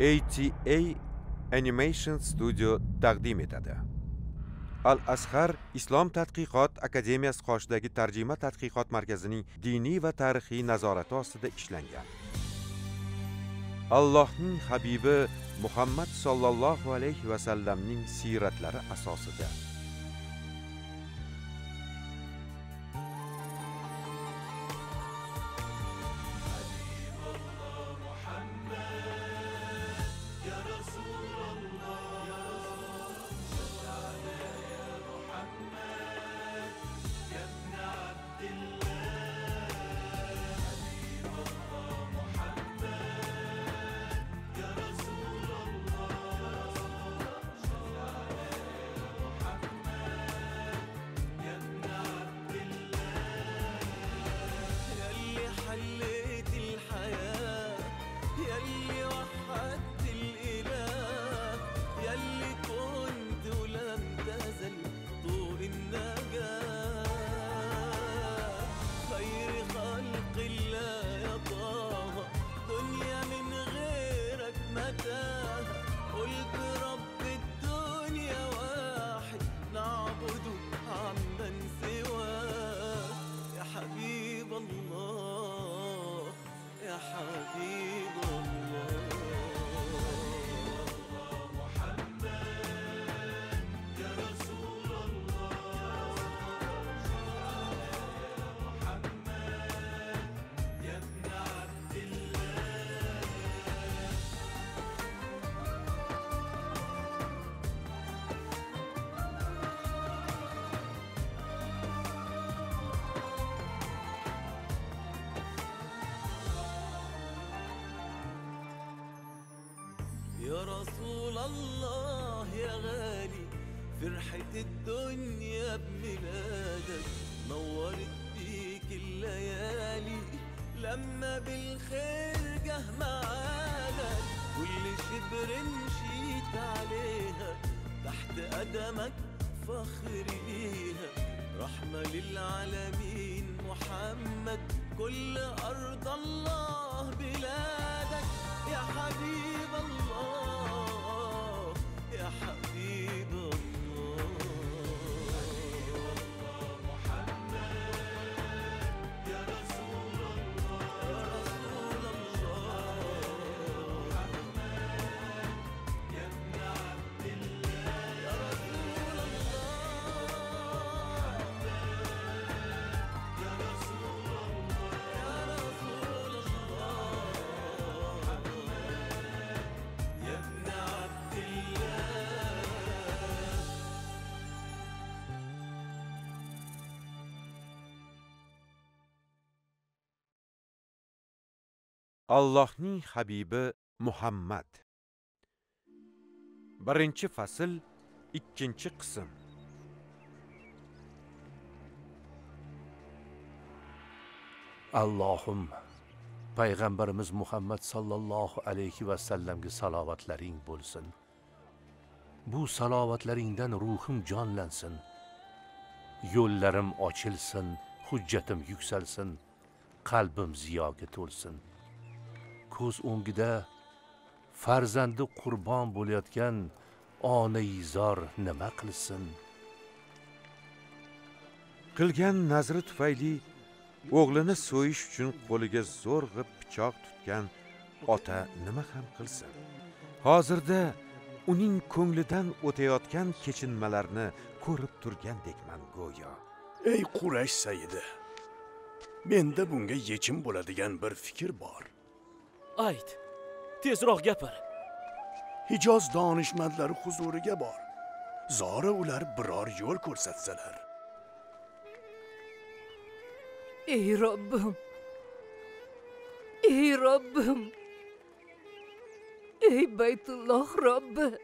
ATA Animation Studio taqdim etadi. Al Azhar Islom tadqiqot akademiyasi qoshidagi tarjima tadqiqot markazining diniy va tarixiy nazorati ostida ishlangan. Allohning habibi Muhammad sallallohu alayhi va sallamning siratlari asosida يا رسول الله يا غالي فرحة الدنيا بميلادك نورت بيك الليالي لما بالخير جه معادك كل شبر مشيت عليها تحت قدمك فخر ليها رحمة للعالمين محمد كل أرض الله بلادك. يا حبيب الله Allohning habibi Muhammad. Birinchi fasl, ikkinchi qism. allohim payg'ambarimiz muhammad sallallohu alayhi vasallamga salovatlaring bo'lsin bu salovatlaringdan ruhim jonlansin yo'llarim ochilsin hujjatim yuksalsin qalbim ziyoga to'lsin ko'z o'ngida farzandi qurbon bo'layotgan onaizor nima qilsin Qilgan nazri tufayli o'g'lini so'yish uchun qo'liga zo'rg'a pichoq tutgan ota nima ham qilsin? Hozirda uning ko'nglidan o'tayotgan kechinmalarni ko'rib turgandekman go'yo. ey quraysh sayidi menda bunga yechim bo'ladigan bir fikr bor ayt tezroq gapir. Hijoz donishmandlari huzuriga bor. Zora ular biror yo'l ko'rsatsalar. Ey robbim! Ey robbim! Ey baytulloh robbi!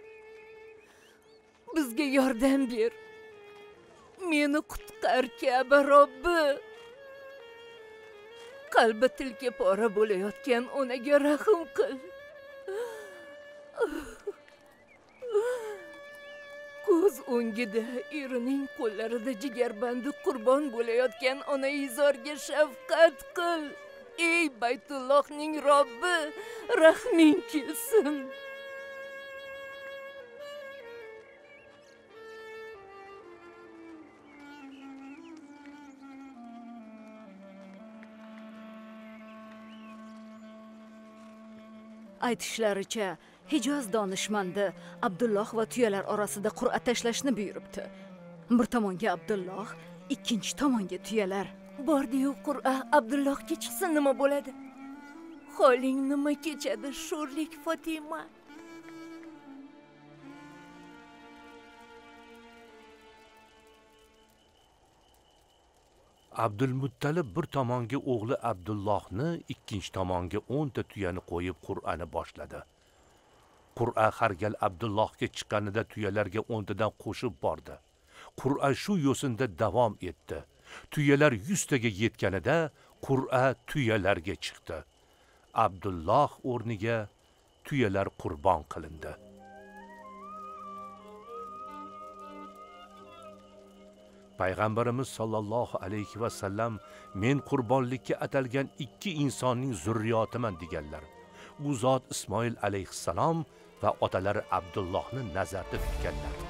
Bizga yordam ber. Meni qutqar kaba robbi qalbi tilga pora bo'layotgan onaga rahm qil. Ko'z o'ngida erining qo'llarida jigarbandi qurbon bo'layotgan ona izorga shafqat qil. Ey baytullohning robbi rahming kelsin. Aytishlaricha hijoz donishmandi abdulloh va tuyalar orasida qur'a tashlashni buyuribdi. Bir tomonga abdulloh ikkinchi tomonga tuyalar. Bordiyu qur'a abdullohga chiqsa nima bo'ladi? Holing nima kechadi sho'rlik fotima? Abdulmuttalib bir tomonga o'g'li abdullohni ikkinchi tomonga 10 ta tuyani qo'yib qur'ani boshladi. Qur'a har gal abdullohga chiqqanida tuyalarga 10 tadan qo'shib bordi. Qur'a shu yo'sinda davom etdi. Tuyalar 100 taga yetganida qur'a tuyalarga chiqdi. Abdulloh o'rniga tuyalar qurbon qilindi. Payg'ambarimiz sollallohu alayhi va sallam men qurbonlikka atalgan ikki insonning zurriyotiman deganlar. U zot ismoil alayhissalom va otalari abdullohni nazarda tutganlar.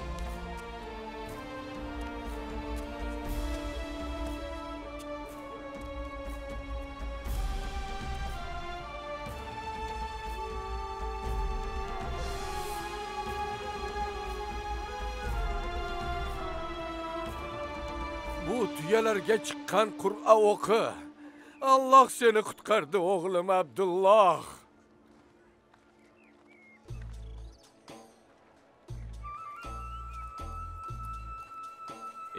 Bu tuyalarga chiqqan qur'a o'qi. Alloh seni qutqardi o'g'lim Abdulloh.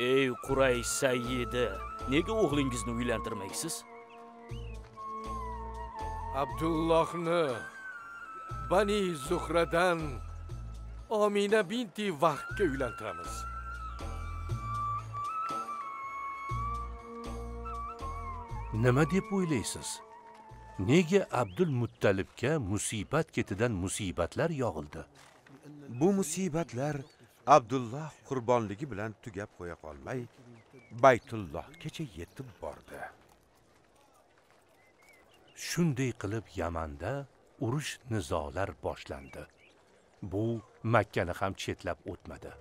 ey quray sayyidi nega o'g'lingizni uylantirmaysiz Abdullohni Bani Zuhradan Omina binti Vahbga uylantiramiz. Nima deb o'ylaysiz? Nega abdul muttalibga musibat ketidan musibatlar yog'ildi? Bu musibatlar abdulloh qurbonligi bilan tugab qo'ya qolmay baytullohgacha yetib bordi. Shunday qilib yamanda urush nizolar boshlandi. Bu makkani ham chetlab o'tmadi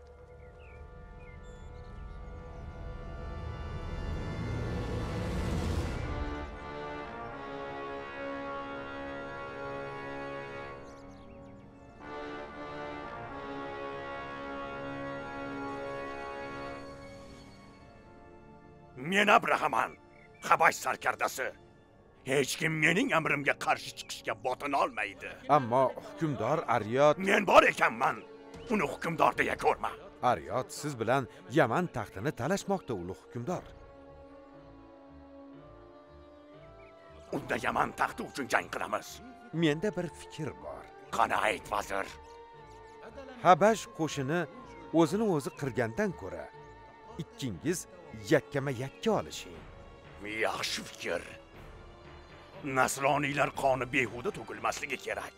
Men Abrahaman, Habash sarkardasi. Hech kim mening amrimga qarshi chiqishga botin olmaydi. ammo hukmdor aryot Men bor ekanman. Uni hukmdor deya ko'rma. aryot siz bilan yaman taxtini talashmoqda ulug' hukmdor Unda Yaman taxti uchun jang qilamiz. menda bir fikr bor Qani ayt vazir. habash qo'shini o'zini o'zi qirgandan ko'ra ikkingiz yakkama yakka olishing Yaxshi fikr. Nasroniylar qoni behuda to'kilmasligi kerak.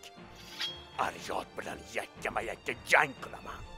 aryod bilan yakkama-yakka jang qilaman.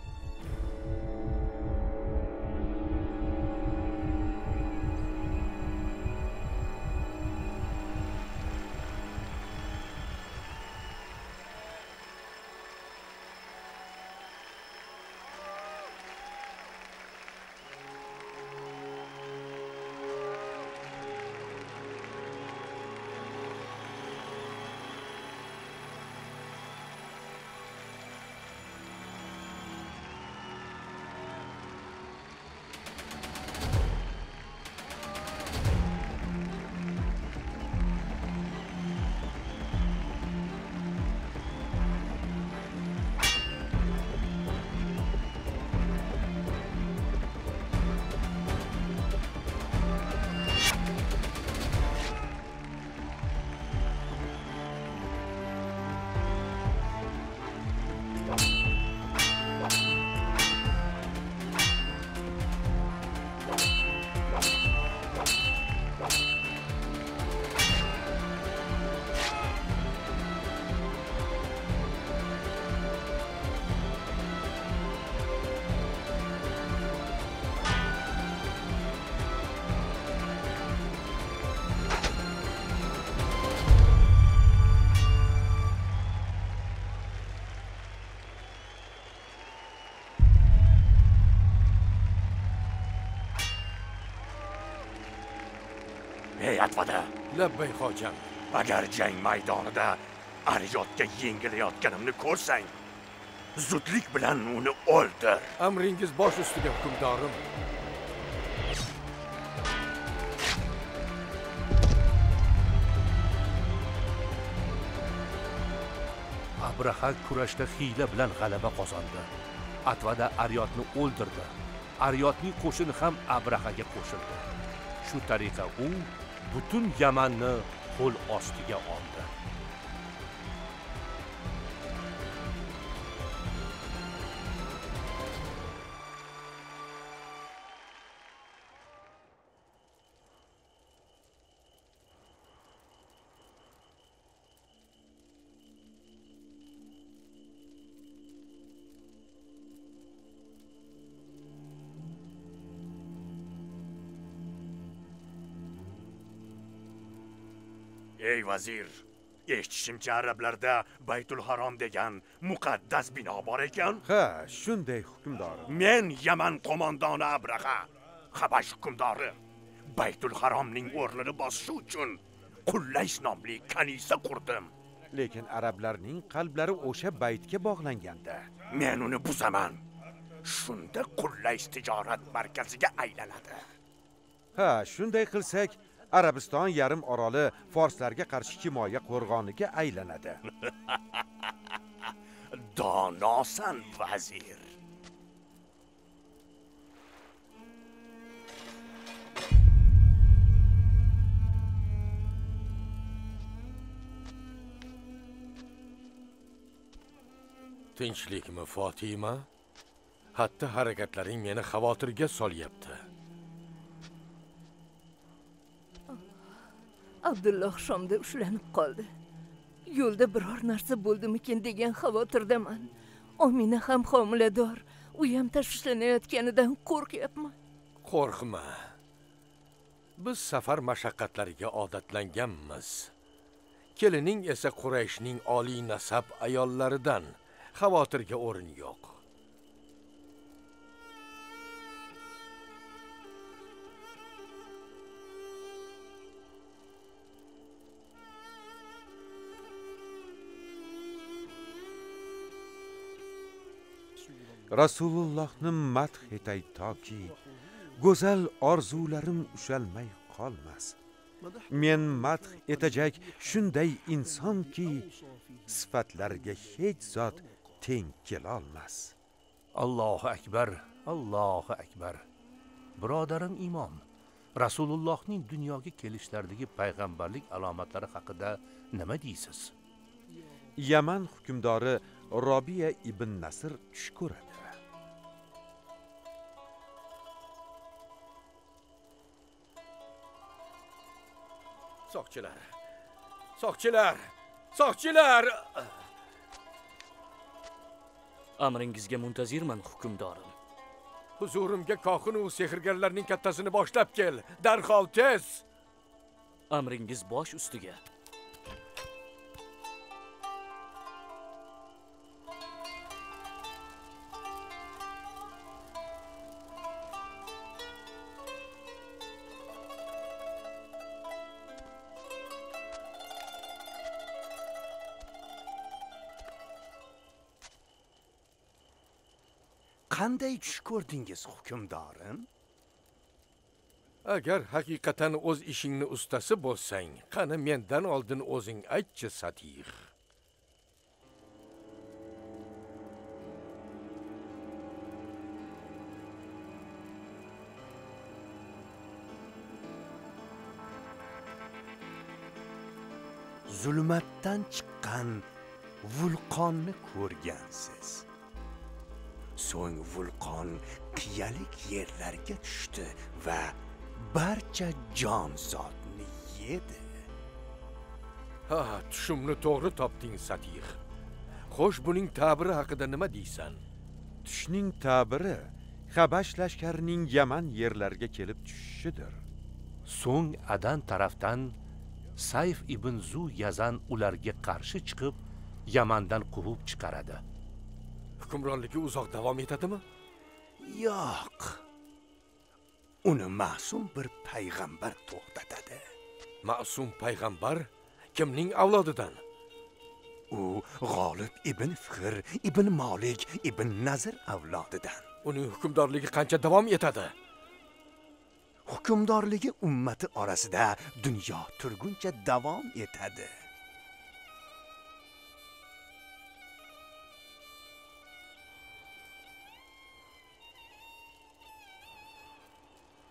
Atvada labbay hojam agar jang maydonida aryodga yengilayotganimni ko'rsang zudlik bilan uni o'ldir. Amringiz bosh ustiga hukmdorim. Abraha kurashda hiyla bilan g'alaba qozondi. Atvada aryotni o'ldirdi. Aryotning qo'shini ham abrahaga qo'shildi. Shu tariqa u butun yamanni qo'l ostiga oldi. Vazir. Eshitishimcha arablarda baytul harom degan muqaddas bino bor ekan. Ha shunday hukmdorim men yaman qo'mondoni abraha habash hukmdori. Baytul haromning o'rnini bosishi uchun qullays nomli kanisa qurdim. Lekin arablarning qalblari o'sha baytga bog'langanda. Men uni buzaman. Shunda qullays tijorat markaziga aylanadi. Ha shunday qilsak arabiston yarim oroli forslarga qarshi himoya qo'rg'oniga aylanadi. Donosan vazir. Tinchlikmi fotima? Xatti harakatlaring meni xavotirga solyapti abdulloh shomda ushlanib qoldi. Yo'lda biror narsa bo'ldimikin degan xavotirdaman. Omina ham homilador. U ham tashvishlanayotganidan qo'rqyapman. Qo'rqma. Biz safar mashaqqatlariga odatlanganmiz. Kelining esa qurayshning oliy nasab ayollaridan. Xavotirga o'rin yo'q. Rasulullohni madh etay toki go'zal orzularim ushalmay qolmas. Men madh etajak shunday insonki sifatlarga hech zot teng kelolmas. Allohu akbar allohu akbar. Birodarim imom rasulullohning dunyoga kelishlaridagi payg'ambarlik alomatlari haqida nima deysiz? Yaman hukmdori robiya ibn nasr tush ko'radi soqchilar. Soqchilar. Soqchilar. Amringizga muntazirman hukmdorim. Huzurimga kohin u sehrgarlarning kattasini boshlab kel. Darhol tez. Amringiz bosh ustiga qanday tush ko'rdingiz hukmdorim? Agar haqiqatan o'z ishingni ustasi bo'lsang qani mendan oldin o'zing aytchi satih zulmatdan chiqqan vulqonni ko'rgansiz so'ng vulqon qiyalik yerlarga tushdi va barcha jonzotni yedi. Ha tushimni to'g'ri topding satih xo'sh buning ta'biri haqida nima deysan? Tushning ta'biri habash lashkarining yaman yerlariga kelib tushishidir. So'ng adan tarafdan sayf ibn zu yazan ularga qarshi chiqib yamandan quvib chiqaradi hukmronligi uzoq davom etadimi? Yo'q. Uni ma'sum bir payg'ambar to'xtatadi. Ma'sum payg'ambar? Kimning avlodidan? U g'olib ibn fihr ibn molik ibn nazr avlodidan. Uning hukmdorligi qancha davom etadi? Hukmdorligi ummati orasida dunyo turguncha davom etadi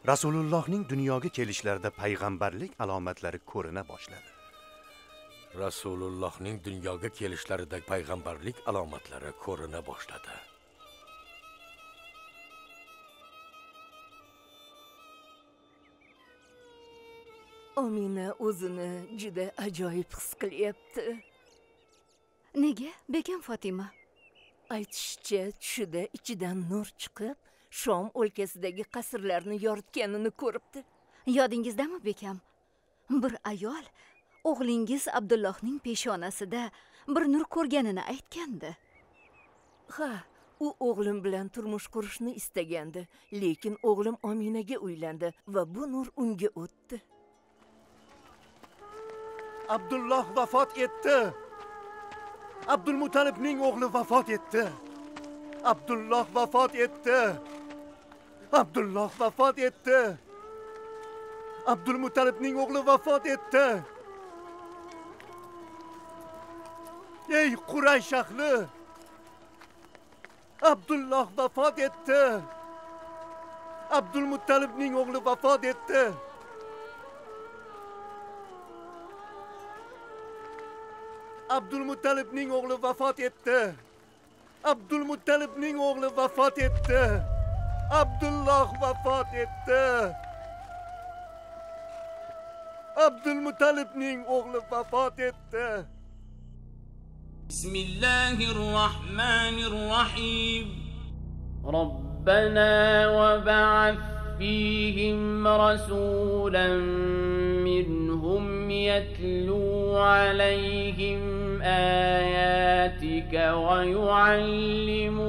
rasulullohning dunyoga kelishlarida payg'ambarlik alomatlari ko'rina boshladi. Rasulullohning dunyoga kelishlarida payg'ambarlik alomatlari ko'rina boshladi. Omina o'zini juda ajoyib his qilyapti. Nega bekam fotima? Aytishicha tushida ichidan nur chiqib shom o'lkasidagi qasrlarni yoritganini ko'ribdi. Yodingizdami bekam? Bir ayol o'g'lingiz abdullohning peshonasida bir nur ko'rganini aytgandi. Ha u o'g'lim bilan turmush qurishni istagandi lekin o'g'lim ominaga uylandi va bu nur unga o'tdi. Abdulloh vafot etdi. Abdulmutalibning o'g'li vafot etdi. Abdulloh vafot etdi abdulloh vafot etdi. Abdulmutalibning o'g'li vafot etdi. Ey quraysh ahli abdulloh vafot etdi. Abdulmuttalibning o'g'li vafot etdi. Abdulmuttalibning o'g'li vafot etdi. Abdulmuttalibning o'g'li vafot etdi. Abdulloh vafot etdi abdulmuttalibning o'g'li vafot etdi بسم الله الرحمن الرحيم ربنا وبعث فيهم رسولا منهم يتلو عليهم آياتك ويعلمهم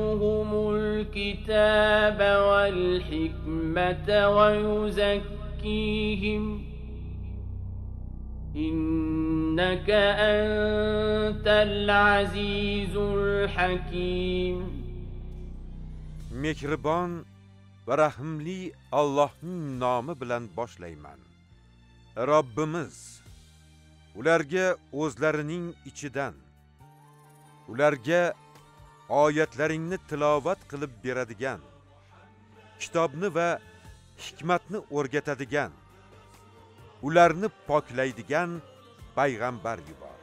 الكتاب والحكمة ويزكيهم إنك أنت العزيز الحكيم mehribon va rahimli Allohning nomi bilan boshlayman. Robbimiz ularga o'zlarining ichidan ularga oyatlaringni tilovat qilib beradigan kitobni va hikmatni o'rgatadigan ularni poklaydigan payg'ambar yubor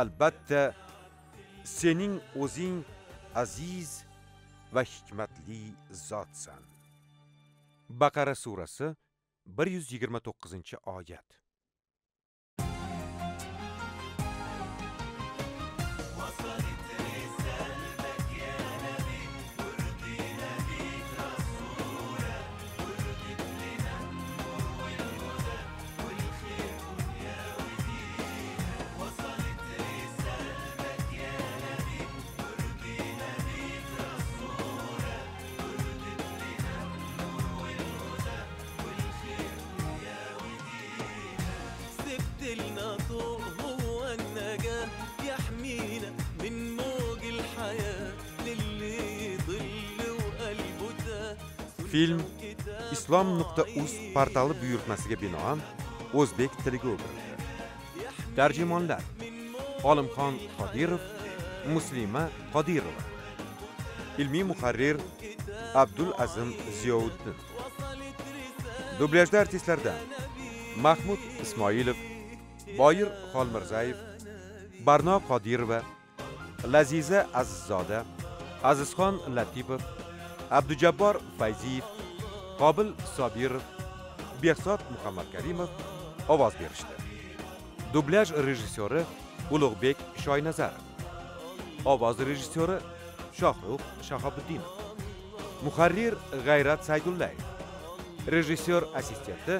albatta sening o'zing aziz va hikmatli zotsan. Baqara surasi 129 oyat. Film islom.uz portali buyurtmasiga binoan o'zbek tiliga o'girildi tarjimonlar. Olimxon qodirov muslima qodirova. Ilmiy muharrir abdul azim ziyovuddin. Dublyajda artistlardan mahmud ismoilov boyir xolmirzayev barno qodirova laziza azizzoda azizxon latipov abdujabbor fayziyev qobil sobirov behzod muhammadkarimov ovoz berishdi. Dublyaj rejissyori ulug'bek shoynazarov ovoz rejissyori shohrux shahobiddinov muharrir g'ayrat saydullayev rejissyor assistenti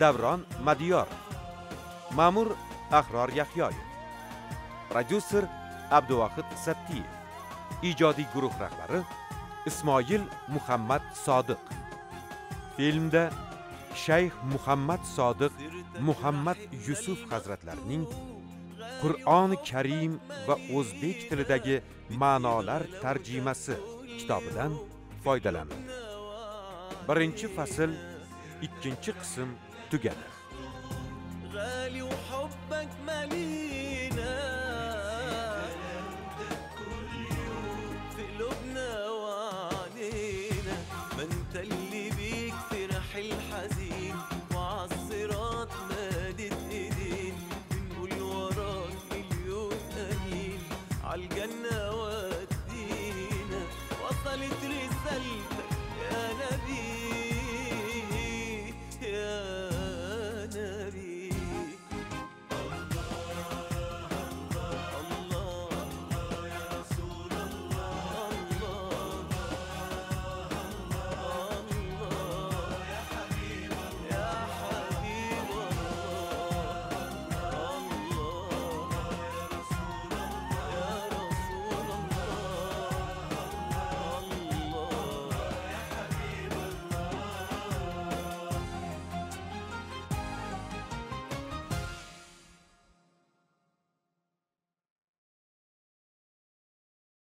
davron madiyorov ma'mur ahror yahyoyev prodyuser abduvohid sattiyev ijodiy guruh rahbari ismoil muhammad sodiq. Filmda shayx muhammad sodiq muhammad yusuf hazratlarining qur'oni karim va o'zbek tilidagi ma'nolar tarjimasi kitobidan foydalanildi. Birinchi fasl ikkinchi qism tugadi.